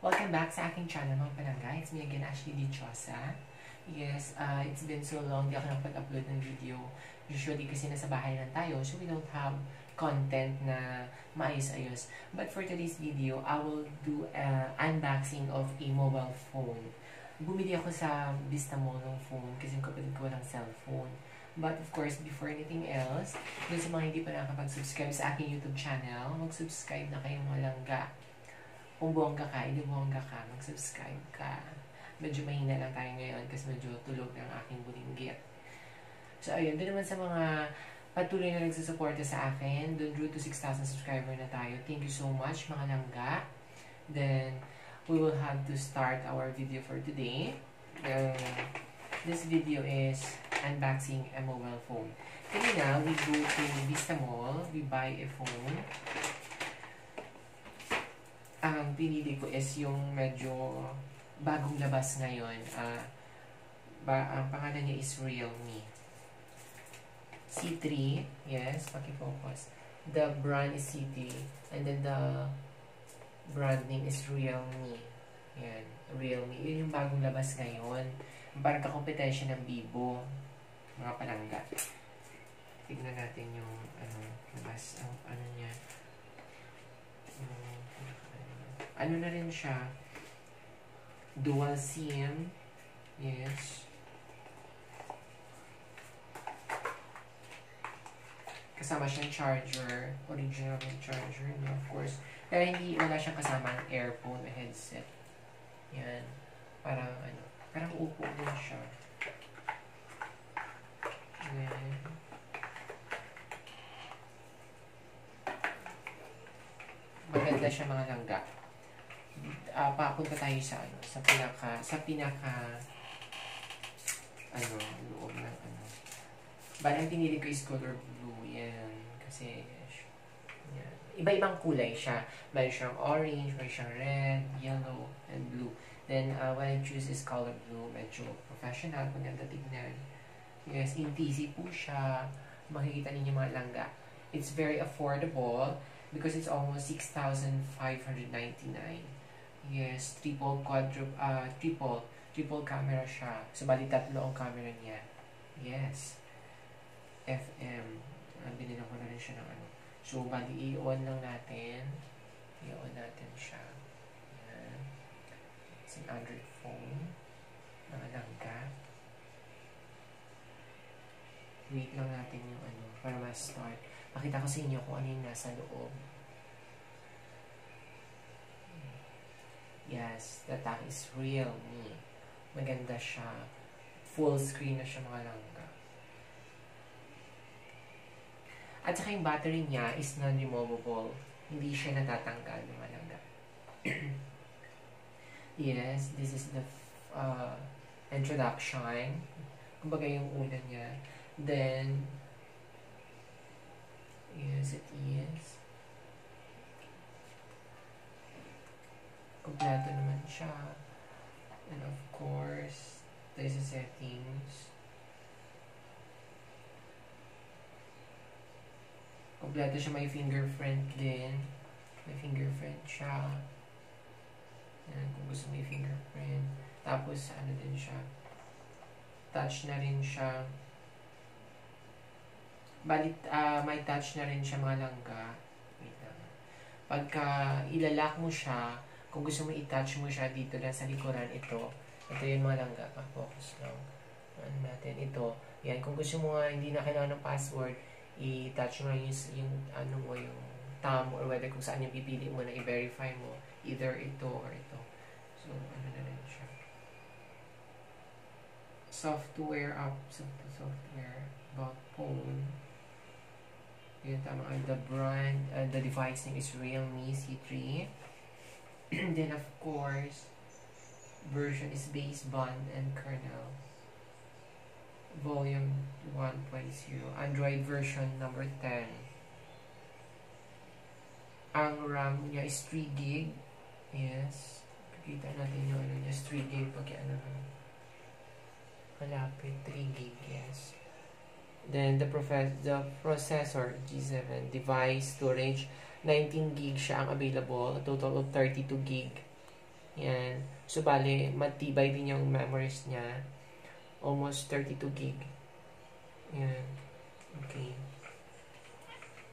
Welcome back sa aking channel mga palangga. It's me again, Ashley Dichosa. Yes, uh, it's been so long, di ako nakapag-upload ng video. Usually kasi nasa bahay lang tayo, so we don't have content na maayos-ayos. But for today's video, I will do an unboxing of a mobile phone. Bumili ako sa Vista Mall ng phone kasi yung kapatid ko walang cellphone. But of course, before anything else, dun sa mga hindi pa nakapag-subscribe sa aking YouTube channel, mag-subscribe na kayong malangga. Kung bongga ka, hindi bongga ka, mag-subscribe ka. Medyo mahina lang tayo ngayon kasi medyo tulog ng aking bulinggit. So, ayun, doon naman sa mga patuloy na nagsusuporta sa akin, doon road to 6,000 subscriber na tayo. Thank you so much, mga langga. Then, we will have to start our video for today. Uh, this video is unboxing a mobile phone. Kanina, we go to Vista Mall, we buy a phone. Pinili ko is yung medyo bagong labas ngayon. Uh, ba, ang pangalan niya is Realme. C3, yes, paki-focus. The brand is C3, and then the brand name is Realme. Yan, Realme. Yun yung bagong labas ngayon. Parang kakompetensya ng Vivo mga palangga. Tignan natin yung ano, labas, ang ano niya. Um, ano na rin siya, dual SIM, yes. Kasama siyang charger, original yung charger niya, of course. Pero hindi, wala siyang kasama ang earphone headset. Yan. Parang, ano, parang upo din siya. Ayan. Maganda siya mga langga. Uh, papunta tayo sa ano, sa pinaka, sa pinaka, ano, loob ng ano. Bali, ang pinili ko is color blue. Yan. Kasi, yan. Iba-ibang kulay siya. Meron siyang orange, meron siyang red, yellow, and blue. Then, uh, what I choose is color blue. Medyo professional, maganda tignan. Yes, in TC po siya. Makikita ninyo mga langga. It's very affordable because it's almost 6,599. Yes, triple quadruple, uh, triple, triple camera siya. So, bali tatlo ang camera niya. Yes. FM. Uh, binila ko na rin siya ng ano. So, bali i-on lang natin. I-on natin siya. Yan. It's an Android phone. Mga langga wait lang natin yung ano, para ma-start. Pakita ko sa inyo kung ano yung nasa loob. Yes, the tag is real me. Maganda siya. Full screen na siya mga langga. At saka yung battery niya is non-removable. Hindi siya natatanggal mga langga. yes, this is the uh, introduction. Kumbaga yung una niya. Then, yes, it is. Kompleto naman siya. And of course, there's a settings. Kompleto siya, may fingerprint din. May fingerprint siya. Yan, kung gusto may fingerprint. Tapos, ano din siya. Touch na rin siya. Balit, uh, may touch na rin siya mga langga. Wait lang. Pagka ilalak mo siya, kung gusto mo i-touch mo siya dito lang sa likuran, ito. Ito yung mga langga. Pa-focus lang. Ano natin, ito. Yan, kung gusto mo nga hindi na kailangan ng password, i-touch mo lang yung, yung, ano mo, yung thumb or whether kung saan yung pipili mo na i-verify mo. Either ito or ito. So, ano na rin siya. Software up, software about phone. Yun, tama. The brand, uh, the device name is Realme C3. then, of course, version is baseband and kernel. Volume 1.0. Android version number 10. Ang RAM niya is 3 gig. Yes. Kita natin yung ano niya, 3 gig. Pag ano malapit, 3 gig, yes. Then the, the processor, G7, device, storage, 19 gig siya ang available, a total of 32 gig. Yan. So, bali, matibay din yung memories niya. Almost 32 gig. Yan. Okay.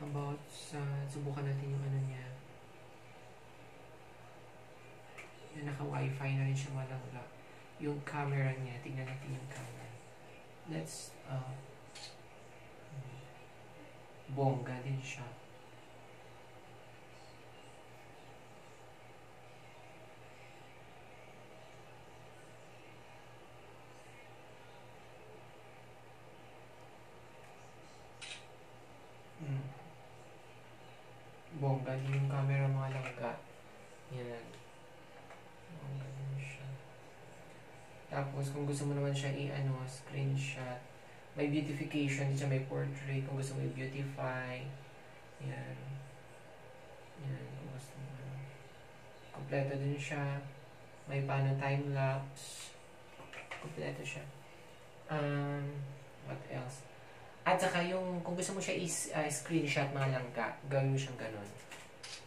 About sa, subukan natin yung ano niya. Yan, naka-wifi na rin siya malangla. Yung camera niya, tingnan natin yung camera. Let's, uh, bongga din siya. Mm. Bongga din yung camera mga langga. Yan. Bongga din siya. Tapos, kung gusto mo naman siya i-ano, screenshot, may beautification siya, may portrait, kung gusto mo i-beautify. Yan. Yan, kung gusto ano. Kompleto din siya. May paano time-lapse. Kompleto siya. Um, what else? At saka yung, kung gusto mo siya i-screenshot mga langka, gawin mo siyang ganun.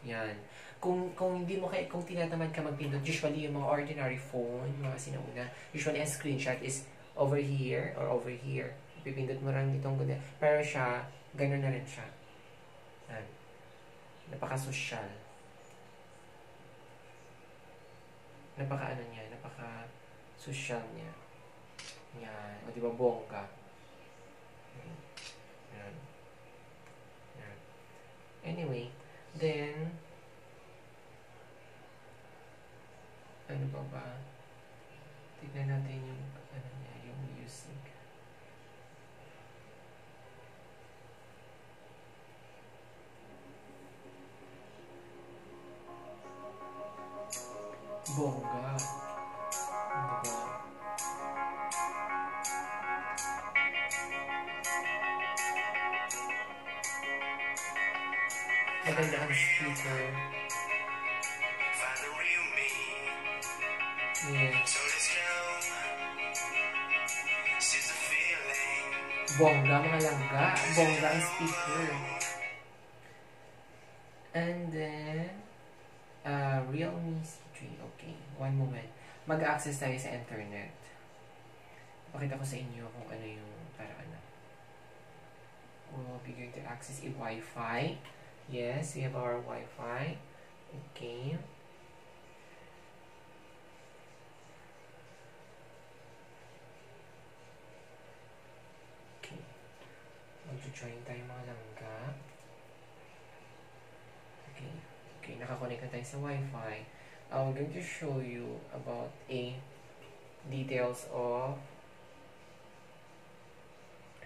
Yan. Kung, kung hindi mo kay kung tinatamad ka magpindot, usually yung mga ordinary phone, mga sinauna, usually ang screenshot is over here or over here. Pipindot mo lang itong ganyan. Pero siya, ganun na rin siya. Yan. Napaka-social. Napaka ano niya, napaka-social niya. Yan. O di ba bongga? Yan. Yan. Anyway, then, ano ba ba? Tignan natin yung, Bongga. Diba? Maganda ang speaker. Find the real me. Yes. So let's go. Seize the feeling. Bongga, mga langga. Bongga ang speaker. And then, uh, Realme C3. Okay, one moment. Mag-access tayo sa internet. Pakita ko sa inyo kung ano yung paraan na. We'll be going to access a Wi-Fi. Yes, we have our Wi-Fi. Okay. Okay. Mag-join tayo mga langga. Okay. Okay, nakakonect na tayo sa Wi-Fi. I'm going to show you about a details of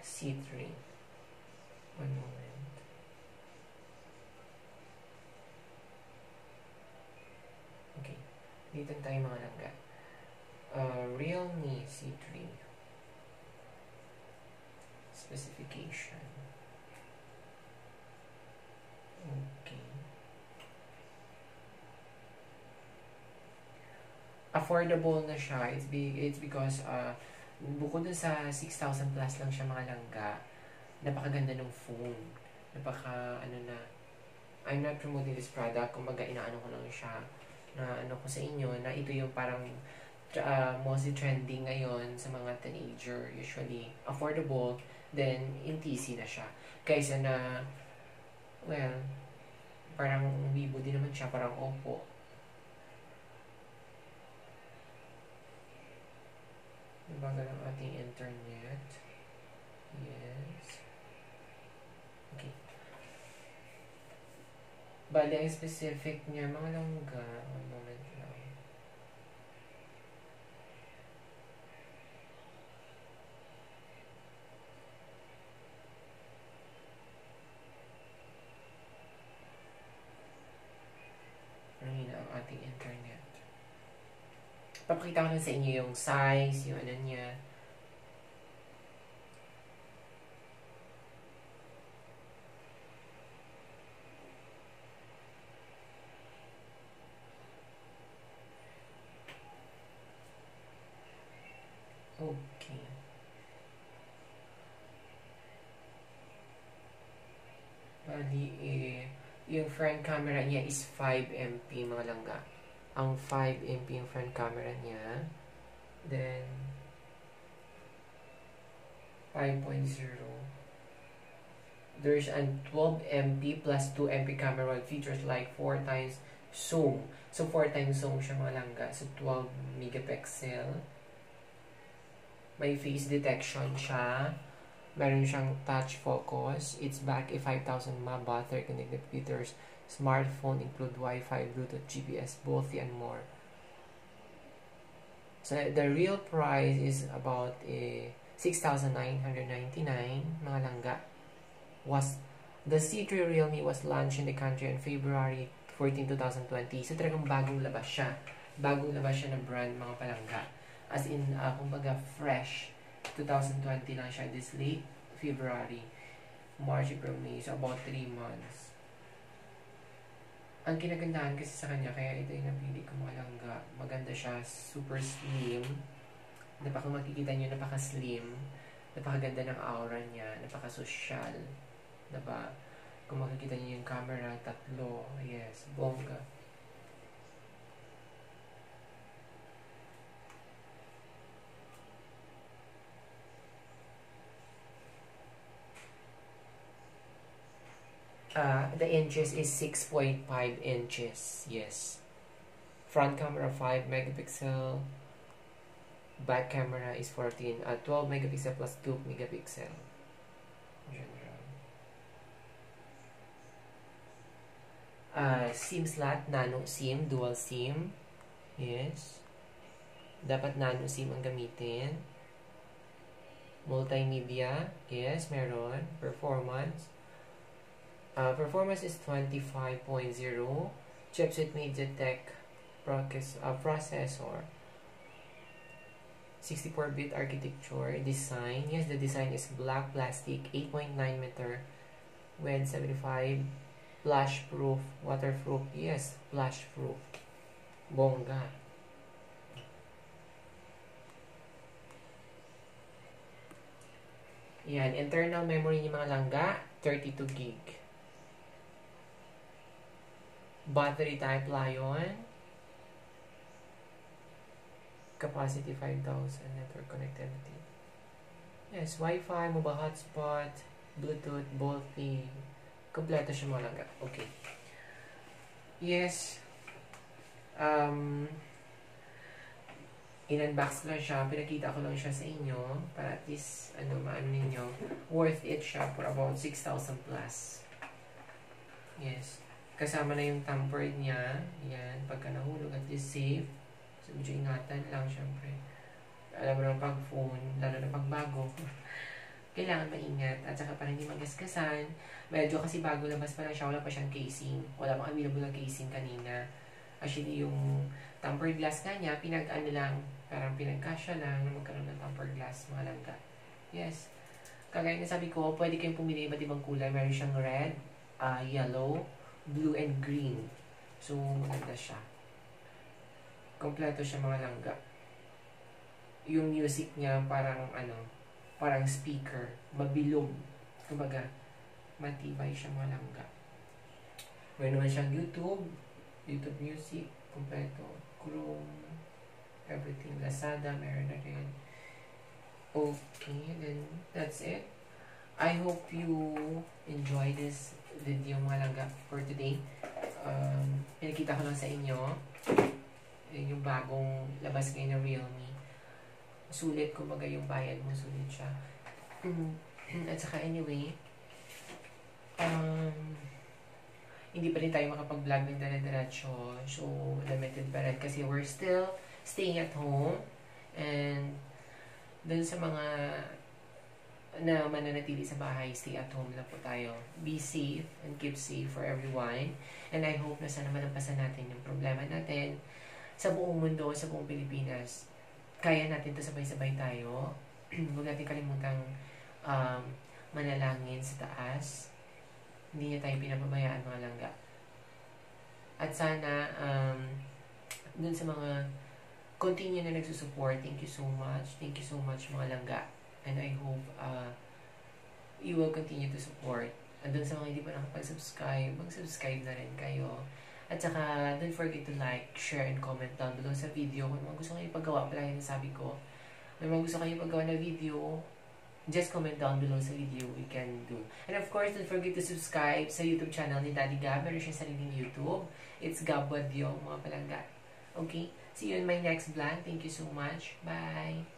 C3. One moment. Okay. Dito tayo mga langga. Uh, Realme C3. Specification. Affordable na siya. It's, be, it's because uh, bukod dun sa 6,000 plus lang siya mga langga, napakaganda ng phone. Napaka, ano na, I'm not promoting this product. Kumbaga, inaano ko lang siya na ano ko sa inyo, na ito yung parang uh, mostly trending ngayon sa mga teenager. Usually, affordable, then in TC na siya. Kaysa na, well, parang Weibo din naman siya, parang Oppo. Bagal ang ating internet. Yes. Okay. Bali, ang specific niya, mga langga. One moment lang. Mahina ang ating internet. Papakita ko lang sa inyo yung size, yung ano niya. Okay. Bali, eh, yung front camera niya is 5 MP mga langga. Ang 5 MP yung front camera niya. Then, 5.0. There's a 12 MP plus 2 MP camera with features like 4 times zoom. So, 4 times zoom siya mga langga. So, 12 megapixel. May face detection siya. Meron siyang touch focus. It's back a 5,000 mAh battery connected features. Smartphone include Wi-Fi, Bluetooth, GPS, both and more. So, the real price is about a 6,999 mga langga. Was the C3 Realme was launched in the country on February 14, 2020. So, talagang bagong labas siya. Bagong labas siya ng brand mga palangga. As in, uh, kumbaga, fresh. 2020 lang siya this late February. March, April, May. So, about 3 months. Ang kinagandahan kasi sa kanya, kaya ito yung napili ko mga langga. Maganda siya, super slim. Napaka makikita nyo, napaka-slim. Napakaganda ng aura niya, napaka-social. Diba? Kung makikita niyo yung camera, tatlo. Yes, bongga. Uh, the inches is 6.5 inches. Yes. Front camera 5 megapixel. Back camera is 14. Uh, 12 megapixel plus 2 megapixel. General. Uh, SIM slot, nano SIM, dual SIM. Yes. Dapat nano SIM ang gamitin. Multimedia. Yes, meron. Performance. Uh, performance is 25.0. Chipset MediaTek uh, processor. 64-bit architecture. Design. Yes, the design is black plastic, 8.9 meter with 75 splash proof, waterproof. Yes, splash proof. Bongga. Yan, internal memory ni mga langga, 32 gig. Battery type Lion. Capacity 5,000 network connectivity. Yes, Wi-Fi, mobile hotspot, Bluetooth, both the kompleto siya mga langga. Okay. Yes. Um, in-unbox lang siya. Pinakita ko lang siya sa inyo para at least, ano, maano ninyo, worth it siya for about 6,000 plus. Yes. Kasama na yung tampered niya. Yan. Pagka nahulog at least safe. So, medyo ingatan lang, syempre. Alam mo naman pag phone, lalo na pag bago. kailangan maingat. At saka para hindi magasgasan. Medyo kasi bago labas pa lang siya, wala pa siyang casing. Wala pang available ng casing kanina. Actually, yung tempered glass nga niya, pinag-ano lang, parang pinagkasya lang na magkaroon ng tempered glass, mga langga. Yes. Kagaya na sabi ko, pwede kayong pumili iba't ibang kulay. Meron siyang red, uh, yellow, blue, and green. So, maganda siya. Kompleto siya mga langga. Yung music niya parang ano, parang speaker, mabilog. Kumbaga, matibay siya mga langga. Meron naman siyang YouTube, YouTube Music, kompleto, Chrome, everything, Lazada, meron na rin. Okay, then that's it. I hope you enjoy this video mga langga for today. Um, pinakita ko lang sa inyo yung bagong labas ngayon ng Realme sulit, kumbaga yung bayad mo, sulit siya. At saka anyway, um, hindi pa rin tayo makapag-vlog ng dire-diretso. So, limited pa rin kasi we're still staying at home. And, dun sa mga na mananatili sa bahay, stay at home lang po tayo. Be safe and keep safe for everyone. And I hope na sana malampasan natin yung problema natin sa buong mundo, sa buong Pilipinas kaya natin to sabay-sabay tayo. Huwag natin kalimutang um, manalangin sa taas. Hindi niya tayo pinapabayaan mga langga. At sana, um, dun sa mga continue na nagsusupport, thank you so much. Thank you so much mga langga. And I hope uh, you will continue to support. And dun sa mga hindi pa nakapag-subscribe, mag-subscribe na rin kayo. At saka, don't forget to like, share, and comment down below sa video kung mga gusto kayo ipagawa pala yung sabi ko. Kung mga gusto kayo ipagawa na video, just comment down below sa video we can do. And of course, don't forget to subscribe sa YouTube channel ni Daddy Gab. Meron siya sariling YouTube. It's Gab Wadyo, mga palangga. Okay? See you in my next vlog. Thank you so much. Bye!